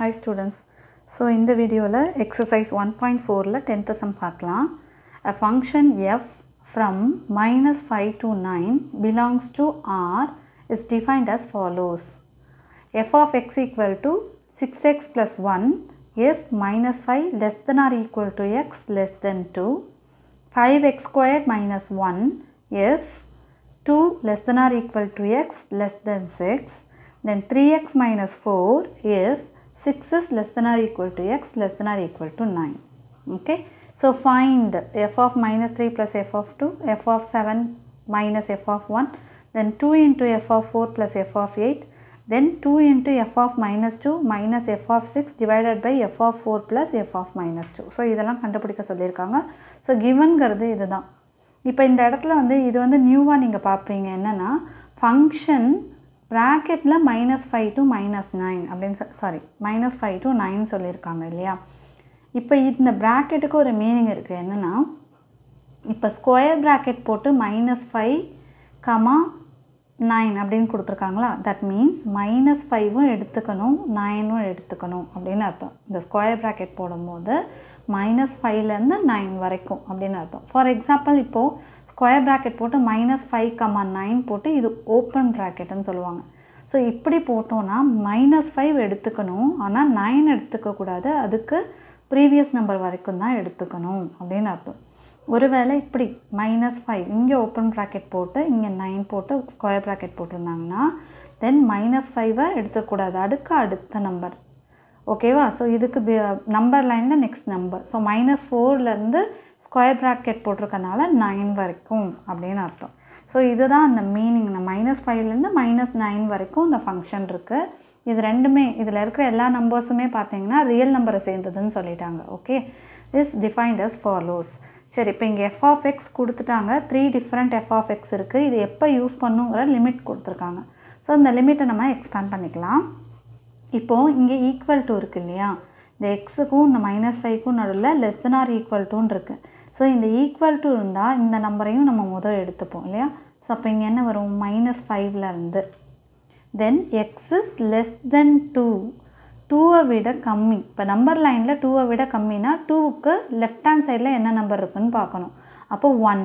Hi students so இந்த வீடியோவில் exercise one point ஃபோரில் டென்த்து சம் பார்க்கலாம் a function f from minus 5 to 9 belongs to R is defined as follows f of x equal to 6x plus 1 if minus 5 less than or equal to x less than 2 5x squared minus 1 if 2 less than or equal to x less than 6 then 3x minus 4 if 6 is less than or equal to x less than or equal to 9 okay so find f of minus 3 plus f of 2 f of 7 minus f of 1 then 2 into f of 4 plus f of 8 then 2 into f of minus 2 minus f of 6 divided by f of 4 plus f of minus 2 so இதெல்லாம் கண்டுபிடிக்க சொல்லியிருக்காங்க so கிவன்கிறது இதுதான் இப்போ இந்த இடத்துல வந்து இது வந்து நியூவாக நீங்கள் பார்ப்பீங்க என்னென்னா ஃபங்க்ஷன் ப்ராக்கெட்டில் minus five to minus nine அப்படின்னு sorry minus five to nine சொல்லியிருக்காங்க இல்லையா? இப்போ இந்த ப்ராக்கெட்டுக்கு ஒரு மீனிங் இருக்குது என்னென்னா இப்போ ஸ்கொயர் ப்ராக்கெட் போட்டு மைனஸ் ஃபைவ் கமா நைன் அப்படின்னு கொடுத்துருக்காங்களா? தட் மீன்ஸ் மைனஸ் ஃபைவும் எடுத்துக்கணும் நைனும் எடுத்துக்கணும் அப்படின்னு அர்த்தம். இந்த ஸ்கொயர் ப்ராக்கெட் போடும்போது மைனஸ் ஃபைவ்லேருந்து நைன் வரைக்கும் அப்படின்னு அர்த்தம். ஃபார் எக்ஸாம்பிள் இப்போது ஸ்கொயர் ப்ராக்கெட் போட்டு மைனஸ் ஃபைவ் கம்மா நைன் போட்டு இது ஓப்பன் ப்ராக்கெட்டுன்னு சொல்லுவாங்க. ஸோ இப்படி போட்டோன்னா மைனஸ் ஃபைவ் எடுத்துக்கணும். ஆனால் நைன் எடுத்துக்கக்கூடாது அதுக்கு ப்ரீவியஸ் நம்பர் வரைக்கும் தான் எடுத்துக்கணும் அப்படின்னு அர்த்தம். ஒருவேளை இப்படி மைனஸ் ஃபைவ் இங்கே ஓப்பன் ப்ராக்கெட் போட்டு இங்கே நைன் போட்டு ஸ்கொயர் ப்ராக்கெட் போட்டிருந்தாங்கன்னா தென் மைனஸ் ஃபைவை எடுத்துக்கூடாது அடுக்கு அடுத்த நம்பர் ஓகேவா ஸோ இதுக்கு நம்பர் லைனில் நெக்ஸ்ட் நம்பர் ஸோ மைனஸ் ஃபோர்லேருந்து ஸ்கொயர் ப்ராக்கெட் போட்டிருக்கனால நைன் வரைக்கும் அப்படின்னு அர்த்தம். ஸோ இதுதான் அந்த மீனிங் இந்த மைனஸ் ஃபைவ்லேருந்து மைனஸ் நைன் வரைக்கும் இந்த ஃபங்க்ஷன் இருக்குது இது ரெண்டுமே இதில் இருக்கிற எல்லா நம்பர்ஸுமே பார்த்தீங்கன்னா ரியல் நம்பரை சேர்ந்ததுன்னு சொல்லிட்டாங்க. Okay this defined as follows சரி இப்போ இங்கே எஃப் ஆஃப் எக்ஸ் கொடுத்துட்டாங்க. Three different f of x இருக்குது இது எப்போ யூஸ் பண்ணுங்கிற லிமிட் கொடுத்துருக்காங்க. ஸோ இந்த லிமிட்டை நம்ம எக்ஸ்பேண்ட் பண்ணிக்கலாம். இப்போது இங்கே ஈக்குவல் டூ இருக்குது இல்லையா? இந்த எக்ஸுக்கும் இந்த மைனஸ் ஃபைவ்க்கும் நடுவில் லெஸ் தென் ஆர் ஈக்குவல் டூன்னு இருக்குது ஸோ இந்த ஈக்குவல் டு இருந்தால் இந்த நம்பரையும் நம்ம முதல் எடுத்துப்போம் இல்லையா? ஸோ அப்போ இங்கே என்ன வரும்? மைனஸ் ஃபைவ்லேருந்து then x is less than two டூவை விட கம்மி. இப்போ நம்பர் லைனில் டூவை விட கம்மினா டூவுக்கு லெஃப்ட் ஹேண்ட் சைடில் என்ன நம்பர் இருக்குதுன்னு பார்க்கணும். அப்போ ஒன்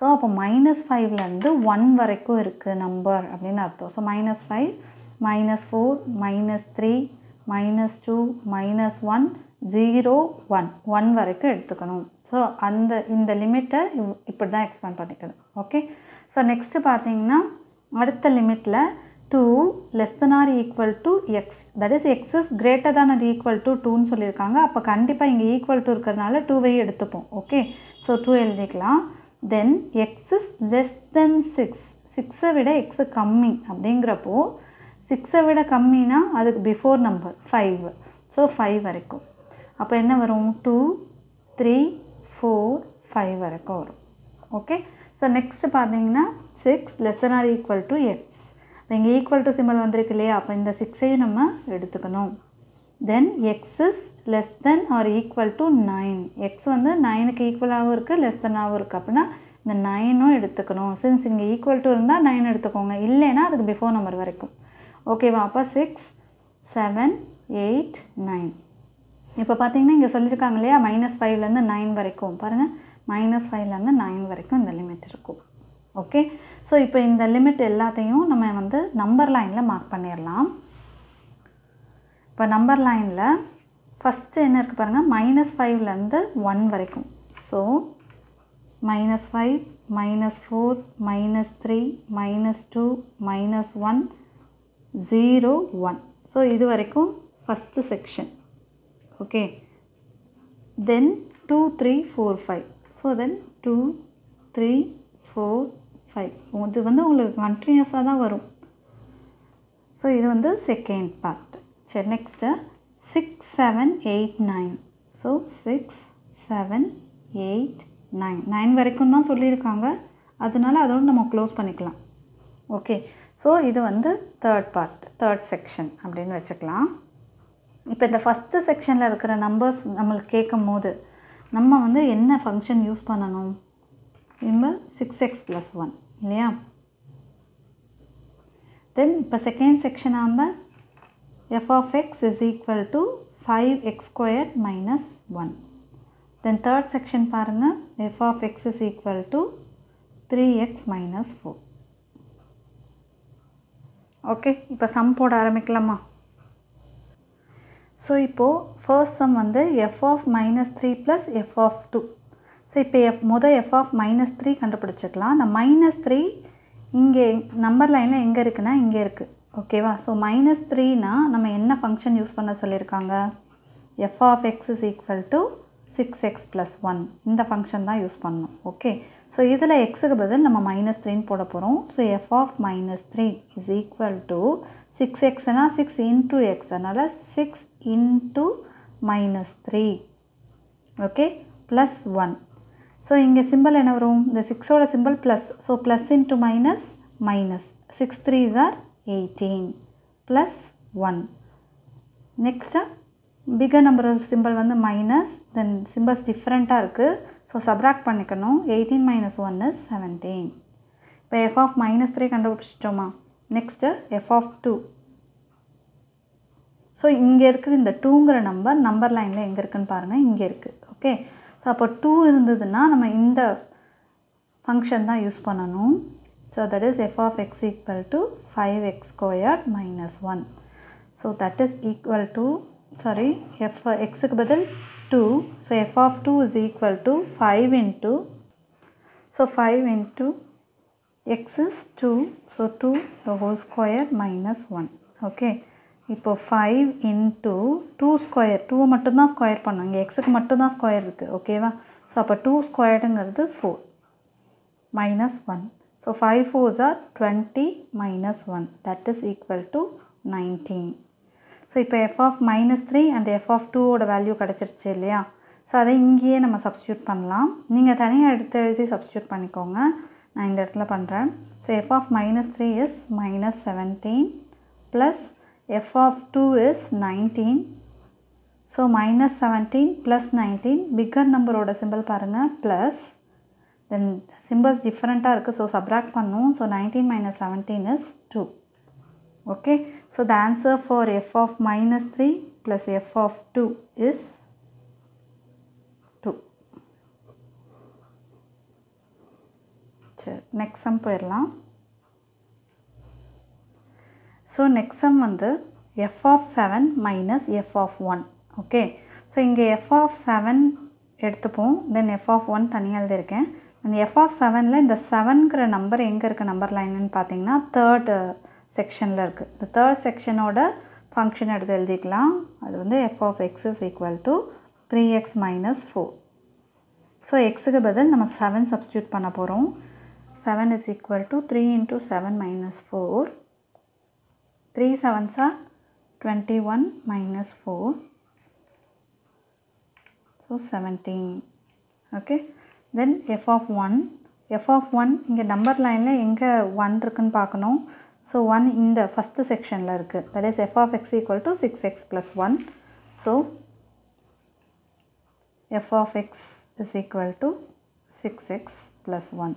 ஸோ அப்போ மைனஸ் ஃபைவ்லேருந்து ஒன் வரைக்கும் இருக்குது நம்பர் அப்படின்னு அர்த்தம். So minus five minus four minus three minus two minus one zero one one வரைக்கும் எடுத்துக்கணும். ஸோ அந்த இந்த லிமிட்டை இப்படி தான் எக்ஸ்பேண்ட் பண்ணிக்கணும். ஓகே ஸோ நெக்ஸ்ட்டு பார்த்தீங்கன்னா அடுத்த லிமிட்டில் two less than or equal to x that is x is greater than or equal to டூன்னு சொல்லியிருக்காங்க. அப்போ கண்டிப்பாக இங்கே ஈக்குவல் டு இருக்கிறதுனால டூவையும் எடுத்துப்போம். ஓகே ஸோ டூ எழுதிக்கலாம். Then x is less than six சிக்ஸை விட எக்ஸு கம்மி அப்படிங்கிறப்போ சிக்ஸை விட கம்மினா அதுக்கு before number five so five வரைக்கும். அப்போ என்ன வரும்? டூ த்ரீ ஃபோர் ஃபைவ் வரைக்கும் வரும். ஓகே ஸோ நெக்ஸ்ட்டு பார்த்தீங்கன்னா six less than or equal to x இப்போ இங்கே ஈக்குவல் டு சிம்பிள் வந்திருக்கு இல்லையா? அப்போ இந்த சிக்ஸையும் நம்ம எடுத்துக்கணும். Then x is less than or equal to nine x வந்து நைனுக்கு ஈக்குவலாகவும் இருக்குது லெஸ் தென்னாகவும் இருக்குது அப்படின்னா இந்த நைனும் எடுத்துக்கணும். சின்ஸ் இங்கே ஈக்குவல் டு இருந்தால் நைன் எடுத்துக்கோங்க. இல்லைன்னா அதுக்கு பிஃபோர் நம்பர் வரைக்கும். ஓகேவா அப்போ சிக்ஸ் செவன் எயிட் நைன் இப்போ பார்த்தீங்கன்னா இங்கே சொல்லியிருக்காங்க இல்லையா? மைனஸ் ஃபைவ்லேருந்து நைன் வரைக்கும். பாருங்கள் மைனஸ் ஃபைவ்லேருந்து நைன் வரைக்கும் இந்த லிமிட் இருக்கும். ஓகே ஸோ இப்போ இந்த லிமிட் எல்லாத்தையும் நம்ம வந்து நம்பர் லைனில் மார்க் பண்ணிடலாம் இப்போ நம்பர் லைனில் ஃபஸ்ட்டு என்ன இருக்குது பாருங்கள் மைனஸ் ஃபைவ்லேருந்து ஒன் வரைக்கும். So minus five minus four minus three minus two minus one zero one so இது வரைக்கும் first section okay then two three four five so then two three four five இது வந்து உங்களுக்கு கண்டினியூஸாக தான் வரும். ஸோ இது வந்து செகண்ட் பார்ட் சரி next six seven eight nine so six seven eight nine nine வரைக்கும் தான் சொல்லியிருக்காங்க. அதனால அதோடு நம்ம க்ளோஸ் பண்ணிக்கலாம். ஓகே ஸோ இது வந்து தேர்ட் பார்ட் தேர்ட் செக்ஷன் அப்படின்னு வச்சுக்கலாம். இப்போ இந்த ஃபஸ்ட்டு செக்ஷனில் இருக்கிற நம்பர்ஸ் நம்மளுக்கு கேட்கும் போது நம்ம வந்து என்ன ஃபங்க்ஷன் யூஸ் பண்ணணும்? நம்ம சிக்ஸ் எக்ஸ் ப்ளஸ் ஒன் இல்லையா? தென் இப்போ செகண்ட் செக்ஷனாக இருந்தால் f of x is equal to 5x squared minus 1 then third section பாருங்க. f of x is equal to 3x minus 4 okay இப்போ சம் போட ஆரம்பிக்கலாமா? ஸோ இப்போது ஃபர்ஸ்ட் சம் வந்து f of minus three plus f of two so இப்போ f மொதல் f of minus three கண்டுபிடிச்சிக்கலாம். அந்த மைனஸ் த்ரீ இங்கே நம்பர் லைனில் எங்கே இருக்குன்னா இங்கே இருக்குது ஓகேவா ஸோ மைனஸ் த்ரீனா நம்ம என்ன ஃபங்க்ஷன் யூஸ் பண்ண சொல்லியிருக்காங்க? F of x is equal to six x plus one இந்த ஃபங்க்ஷன் தான் யூஸ் பண்ணணும். ஓகே ஸோ இதில் எக்ஸுக்கு பதில் நம்ம மைனஸ் த்ரீன்னு போட போகிறோம் so f of minus three is equal to six எக்ஸ்னால் six into x அதனால் six into minus three okay plus one so இங்கே symbol என்ன வரும்? இந்த சிக்ஸோட symbol plus so plus into minus minus six threes are eighteen plus one next bigger number symbol வந்து minus then symbols டிஃப்ரெண்ட்டாக இருக்குது so subtract பண்ணிக்கணும். Eighteen minus one is seventeen இப்போ f of minus three கண்டுபிடிச்சிட்டோமா? Next f of two so இங்கே இருக்கிற இந்த டூங்கிற number number லைனில் எங்கே இருக்குதுன்னு பாருங்கள் இங்கே இருக்குது ஓகே ஸோ அப்போ டூ இருந்ததுன்னா நம்ம இந்த ஃபங்க்ஷன் தான் யூஸ் பண்ணணும். So that is f of x equal to five x squared minus one so that is equal to sorry f எக்ஸுக்கு பதில் two so f of two is equal to five into so five into x is two so two the whole square minus one okay இப்போ five into two square two மட்டும்தான் square பண்ணோம். இங்கே எக்ஸுக்கு மட்டும்தான் square இருக்குது ஓகேவா so அப்போ two ஸ்கொயர்டுங்கிறது four minus one so five fours are twenty minus one that is equal to nineteen so இப்போ f of minus three and f of டூவோட வேல்யூ கிடச்சிருச்சு இல்லையா? ஸோ அதை இங்கேயே நம்ம சப்ஸ்டியூட் பண்ணலாம். நீங்கள் தனியாக எடுத்து எழுதி சப்ஸ்டியூட் பண்ணிக்கோங்க. நான் இந்த இடத்துல பண்ணுறேன் so f of minus three is minus seventeen plus f of 2 is 19 so minus 17 plus 19 bigger number ஓட symbol பாருங்க plus then symbols different இருக்குது so subtract பண்ணும் so 19 minus 17 is 2 okay so the answer for f of minus 3 plus f of 2 is 2 சரி next sum போயிடலாம் so next sum வந்து f of seven minus f of one okay so இங்கே f of seven எடுத்துப்போம். Then f of one தனியாக எழுதியிருக்கேன். அந்த F of செவனில் இந்த செவன்கிற நம்பர் எங்கே இருக்க நம்பர் லைன்னு பார்த்தீங்கன்னா தேர்ட் செக்ஷனில் இருக்குது இந்த தேர்ட் செக்ஷனோட ஃபங்க்ஷன் எடுத்து எழுதிக்கலாம். அது வந்து f of x is equal to three x minus four so எக்ஸுக்கு பதில் நம்ம செவன் சப்ஸ்டியூட் பண்ண போகிறோம் seven is equal to three into seven minus four 3 sevens are 21 minus 4 so 17 okay. Then f of 1 f of 1 இங்கே number லைனில் எங்கே one இருக்குன்னு பார்க்கணும். ஸோ ஒன் இந்த ஃபஸ்ட்டு செக்ஷனில் இருக்குது that is f of x equal to six x plus one so f of x is equal to six x plus one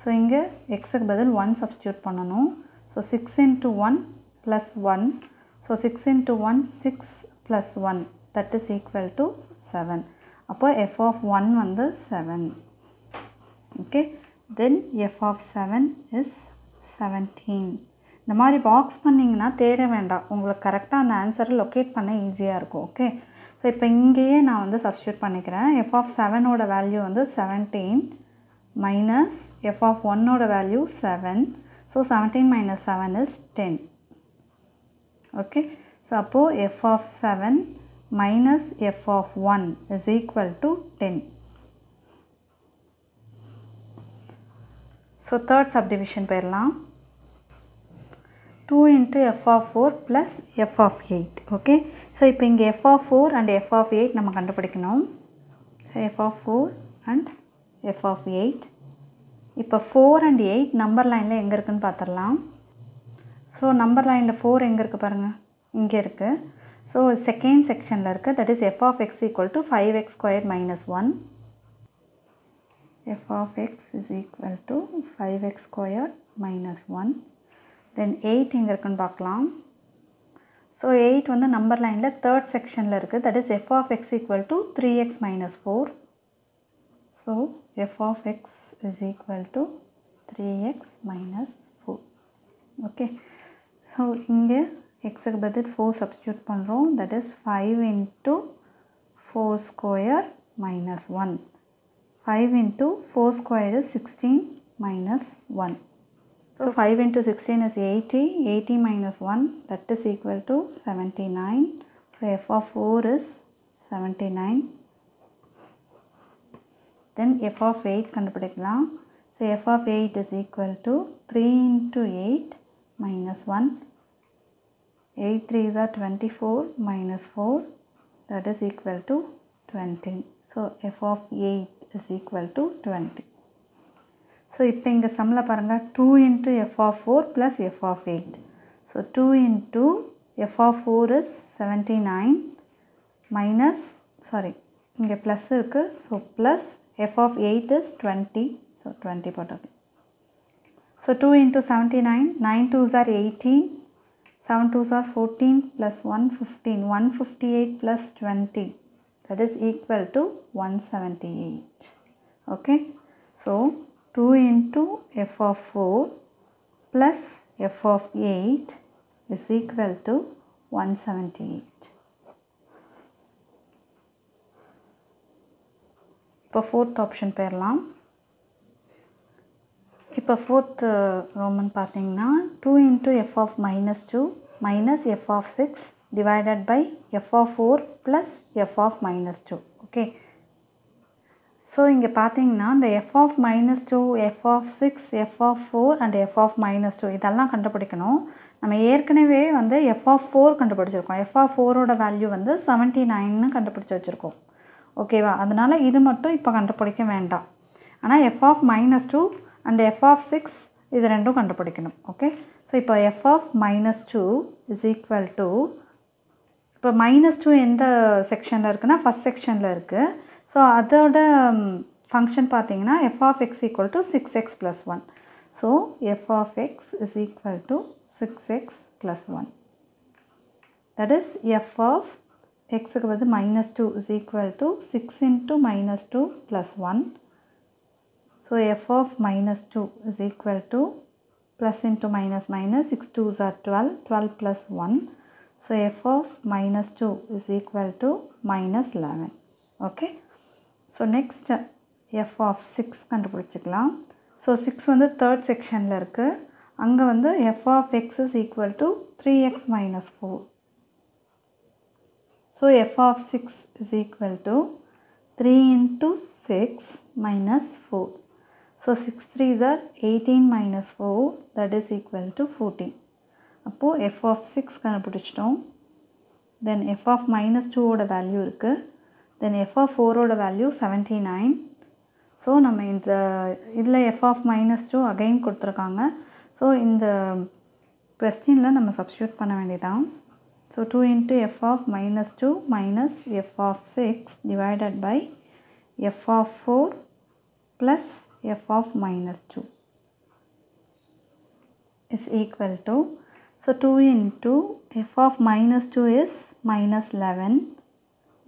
so இங்கே எக்ஸுக்கு பதில் ஒன் சப்ஸ்டியூட் பண்ணணும். So 6 into 1 plus 1. So 6 into 1, 6 plus 1 that is equal to 7. அப்போ f of 1 வந்து 7. Okay. Then f of 7 is 17. இந்த மாதிரி box பண்ணிங்கன்னா தேட வேண்டாம் உங்களுக்கு கரெக்டாக அந்த ஆன்சரை லொக்கேட் பண்ண ஈஸியாக இருக்கும் ஓகே ஸோ இப்போ இங்கேயே நான் வந்து சப்ஸ்டியூட் பண்ணிக்கிறேன் எஃப் ஆஃப் செவனோட வேல்யூ வந்து செவன்டீன் மைனஸ் எஃப் ஆஃப் ஒன்னோட value seven So 17 minus 7 is 10. Okay. So அப்போ f of 7 minus f of 1 is equal to 10. So third subdivision போயிடலாம் 2 into f of 4 plus f of 8. Okay. So இப்போ இங்கே f of 4 and f of 8 நம்ம கண்டுபிடிக்கணும். So f of 4 and f of 8. இப்போ four and eight number லைனில் எங்கே இருக்குதுன்னு பார்த்துடலாம். ஸோ நம்பர் லைனில் ஃபோர் எங்கே இருக்குது பாருங்கள் இங்கே இருக்குது ஸோ செகண்ட் செக்ஷனில் இருக்குது that is f of x equal to five x square minus one f of x is equal to five x square minus one then eight எங்கே இருக்குன்னு பார்க்கலாம். ஸோ எயிட் வந்து நம்பர் லைனில் தேர்ட் செக்ஷனில் இருக்குது that is f of x equal to three x minus four so f of x is equal to three x minus four okay so இங்கே எக்ஸுக்கு பதில் ஃபோர் சப்ஸ்டியூட் பண்ணுறோம் that is five into four square minus one five into four square is sixteen minus one so five into sixteen is eighty eighty minus one that is equal to seventy nine so f of four is seventy nine then f of eight கண்டுபிடிக்கலாம். So f of eight is equal to three into eight minus 1 8 3 are 24 minus 4 that is equal to 20 so f of 8 is equal to 20 so இப்போ இங்கே சம்மில் பாருங்கள் two into f of four plus f of eight so two into f of four is seventy nine minus sorry இங்கே plus இருக்குது so plus f of 8 is 20 so 20 part of it so 2 into 79 9 2s are 18 7 2s are 14 plus 115 158 plus 20 that is equal to 178 okay? So 2 into f of 4 plus f of 8 is equal to 178 இப்போ fourth option போயிடலாம் இப்போ fourth roman பார்த்தீங்கன்னா two into f of minus two minus f of six divided by f of four plus f of minus two okay so இங்கே பார்த்தீங்கன்னா இந்த f of minus two f of six f of four and f of minus two இதெல்லாம் கண்டுபிடிக்கணும் நம்ம ஏற்கனவே வந்து f of four கண்டுபிடிச்சிருக்கோம் f of ஃபோரோட வேல்யூ வந்து செவன்ட்டி நைன்னு கண்டுபிடிச்சி வச்சுருக்கோம் ஓகேவா அதனால் இது மட்டும் இப்போ கண்டுபிடிக்க வேண்டாம். ஆனால் f of minus two and f of six இது ரெண்டும் கண்டுபிடிக்கணும். ஓகே ஸோ இப்போ f of minus two is equal to இப்போ மைனஸ் டூ எந்த செக்ஷனில் இருக்குன்னா ஃபஸ்ட் செக்ஷனில் இருக்குது ஸோ அதோட ஃபங்க்ஷன் பார்த்தீங்கன்னா f of x equal to six x plus one so f of x is equal to six x plus one that is f of எக்ஸுக்கு வந்து minus two is equal to six into minus two plus one So f of minus 2 is equal to plus into minus minus 6 2s are 12, 12 plus 1. So f of minus 2 is equal to minus 11. Okay. So next f of 6 கண்டுபிடிச்சிக்கலாம் so six வந்து third செக்ஷனில் இருக்குது அங்கே வந்து f of x is equal to three x minus four so f of six is equal to three into six minus four so six threes are eighteen minus four that is equal to fourteen அப்போது f of six கண்டுபிடிச்சிட்டோம். Then f of minus டூவோட value இருக்குது then f of ஃபோரோட value seventy nine so நம்ம இந்த இதில் f of minus two again கொடுத்துருக்காங்க. So இந்த கொஸ்டினில் நம்ம சப்ஸ்டியூட் பண்ண வேண்டியதான் So 2 into f of minus 2 minus f of 6 divided by f of 4 plus f of minus 2 is equal to so 2 into f of minus 2 is minus 11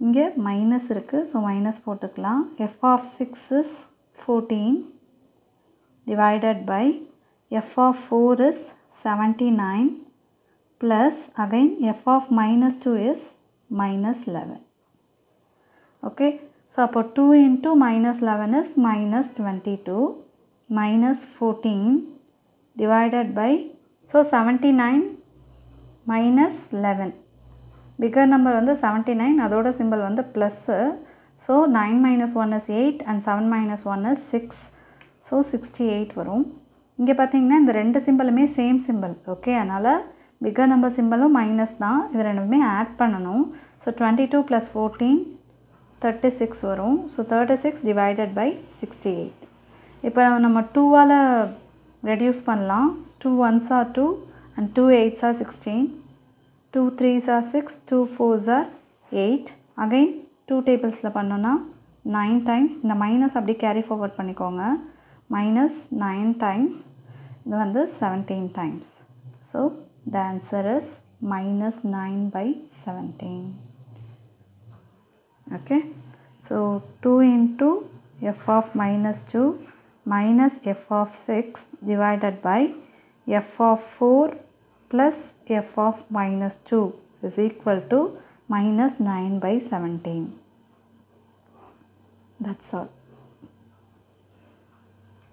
இங்கே minus இருக்கு so minus போட்டுக்கலாம். f of 6 is 14 divided by f of 4 is 79 plus again f of minus 2 is minus 11 okay? So about 2 into minus 11 is minus 22 minus 14 divided by so 79 minus 11 bigger number வந்து 79 அதோட symbol வந்து plus so nine minus one is eight and seven minus one is six so sixty eight வரும். இங்கே பார்த்தீங்கன்னா இந்த ரெண்டு சிம்பிளுமே same symbol okay அதனால் பிக்கர் நம்பர் சிம்பிளும் மைனஸ் தான். இது ரெண்டுமே ஆட் பண்ணணும். So twenty two plus fourteen thirty six வரும். So thirty six divided by sixty eight இப்போ நம்ம டூவால் ரெடியூஸ் பண்ணலாம். Two ones are two and two eights are sixteen two threes are six two fours are eight again two டேபிள்ஸில் பண்ணோன்னா nine times இந்த minus அப்படி carry forward பண்ணிக்கோங்க. Minus nine times இது வந்து seventeen times so The answer is minus 9 by 17. Okay. So 2 into f of minus 2 minus f of 6 divided by f of 4 plus f of minus 2 is equal to minus 9 by 17. That's all.